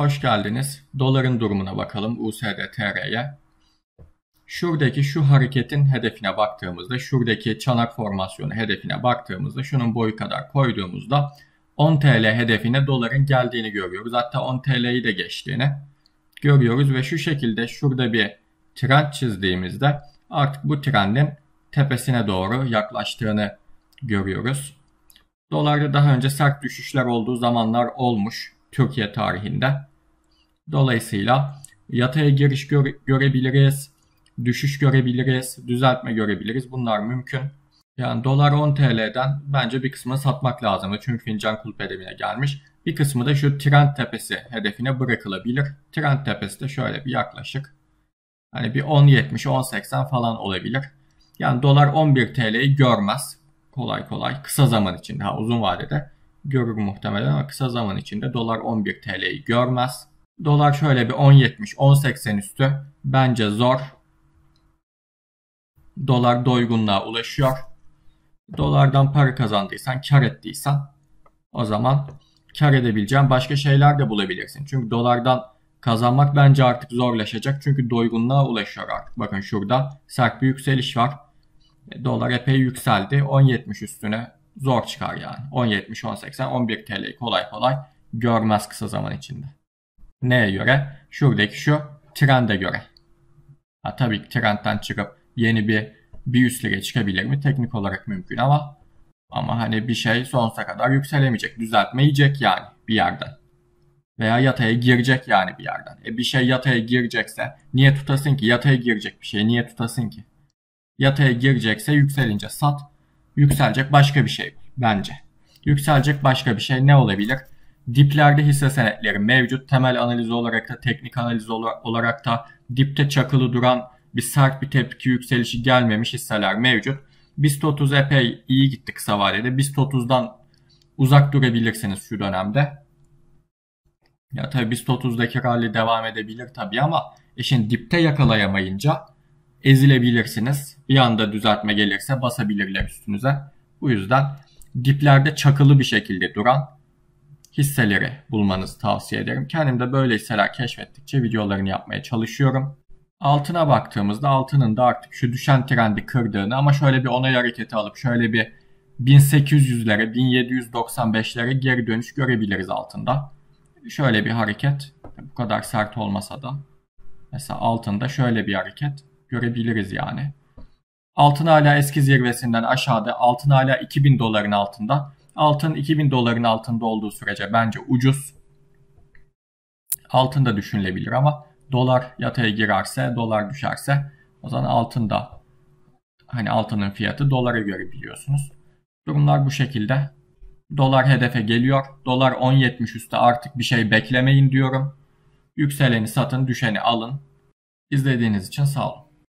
Hoş geldiniz. Doların durumuna bakalım USD TR'ye. Şuradaki şu hareketin hedefine baktığımızda, şuradaki çanak formasyonu hedefine baktığımızda, şunun boyu kadar koyduğumuzda 10 TL hedefine doların geldiğini görüyoruz. Hatta 10 TL'yi de geçtiğini görüyoruz ve şu şekilde şurada bir trend çizdiğimizde artık bu trendin tepesine doğru yaklaştığını görüyoruz. Dolarda daha önce sert düşüşler olduğu zamanlar olmuş Türkiye tarihinde. Dolayısıyla yataya giriş göre görebiliriz, düşüş görebiliriz, düzeltme görebiliriz. Bunlar mümkün. Yani dolar 10 TL'den bence bir kısmını satmak lazım. Çünkü fincan kulp hedefine gelmiş. Bir kısmı da şu trend tepesi hedefine bırakılabilir. Trend tepesi de şöyle bir yaklaşık. Hani bir 10.70, 10.80 falan olabilir. Yani dolar 11 TL'yi görmez. Kolay kolay. Kısa zaman içinde. Ha, uzun vadede görür muhtemelen ama kısa zaman içinde dolar 11 TL'yi görmez. Dolar şöyle bir 10.70, 10.80 üstü bence zor. Dolar doygunluğa ulaşıyor. Dolardan para kazandıysan, kar ettiysen o zaman kar edebileceğin başka şeyler de bulabilirsin. Çünkü dolardan kazanmak bence artık zorlaşacak. Çünkü doygunluğa ulaşıyor artık. Bakın şurada sert bir yükseliş var. E, dolar epey yükseldi. 10.70 üstüne zor çıkar yani. 10.70, 10.80, 11 TL'yi kolay kolay görmez kısa zaman içinde. Neye göre? Şuradaki şu trende göre. Ha, tabii ki trendten çıkıp yeni bir bir üst lige çıkabilir mi? Teknik olarak mümkün ama ama hani bir şey sonsuza kadar yükselemeyecek. Düzeltme yiyecek yani bir yerden. Veya yataya girecek yani bir yerden. E bir şey yataya girecekse niye tutasın ki? Yataya girecek bir şey niye tutasın ki? Yataya girecekse yükselince sat. Yükselecek başka bir şey bence. Yükselecek başka bir şey ne olabilir? Diplerde hisse senetleri mevcut. Temel analizi olarak da teknik analiz olarak da dipte çakılı duran bir sert bir tepki yükselişi gelmemiş hisseler mevcut. BIST 30 epey iyi gitti kısa vadede. BIST 30'dan uzak durabilirsiniz şu dönemde. Ya tabii BIST 30'daki rally devam edebilir tabii ama işin dipte yakalayamayınca ezilebilirsiniz. Bir anda düzeltme gelirse basabilirler üstünüze. Bu yüzden diplerde çakılı bir şekilde duran hisseleri bulmanızı tavsiye ederim. Kendim de böyle hisseler keşfettikçe videolarını yapmaya çalışıyorum. Altına baktığımızda altının da artık şu düşen trendi kırdığını ama şöyle bir onay hareketi alıp şöyle bir 1800'lere 1795'lere geri dönüş görebiliriz altında. Şöyle bir hareket bu kadar sert olmasa da mesela altında şöyle bir hareket görebiliriz yani. Altın hala eski zirvesinden aşağıda. Altın hala 2000 doların altında. Altın 2000 doların altında olduğu sürece bence ucuz. Altın da düşünülebilir ama dolar yataya girerse, dolar düşerse o zaman altın da hani altının fiyatı dolara göre biliyorsunuz. Durumlar bu şekilde. Dolar hedefe geliyor. Dolar 10.70 üstü artık bir şey beklemeyin diyorum. Yükseleni satın, düşeni alın. İzlediğiniz için sağ olun.